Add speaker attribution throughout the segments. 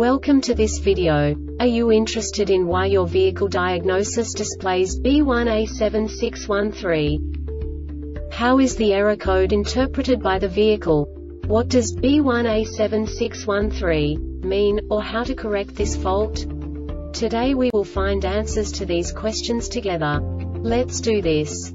Speaker 1: Welcome to this video. Are you interested in why your vehicle diagnosis displays B1A7613? How is the error code interpreted by the vehicle? What does B1A7613 mean, or how to correct this fault? Today we will find answers to these questions together. Let's do this.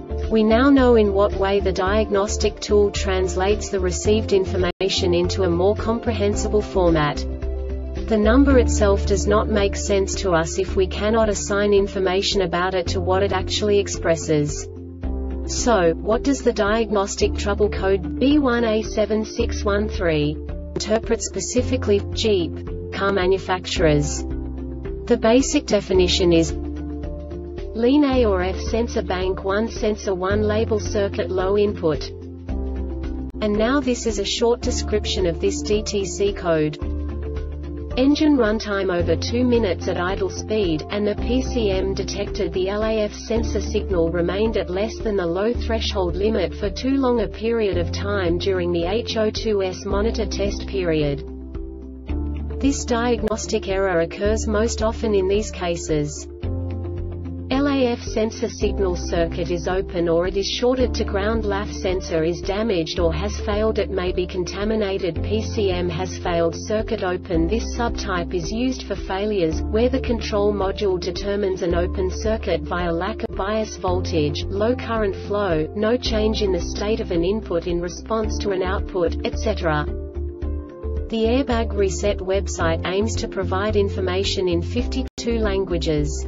Speaker 1: We now know in what way the diagnostic tool translates the received information into a more comprehensible format. The number itself does not make sense to us if we cannot assign information about it to what it actually expresses. So, what does the diagnostic trouble code B1A7613 interpret specifically Jeep car manufacturers? The basic definition is Lean A or F sensor bank 1 sensor 1 label circuit low input. And now this is a short description of this DTC code. Engine runtime over 2 minutes at idle speed, and the PCM detected the LAF sensor signal remained at less than the low threshold limit for too long a period of time during the HO2S monitor test period. This diagnostic error occurs most often in these cases. LAF sensor signal circuit is open or it is shorted to ground LAF sensor is damaged or has failed it may be contaminated PCM has failed circuit open This subtype is used for failures, where the control module determines an open circuit via lack of bias voltage, low current flow, no change in the state of an input in response to an output, etc. The Airbag Reset website aims to provide information in 52 languages.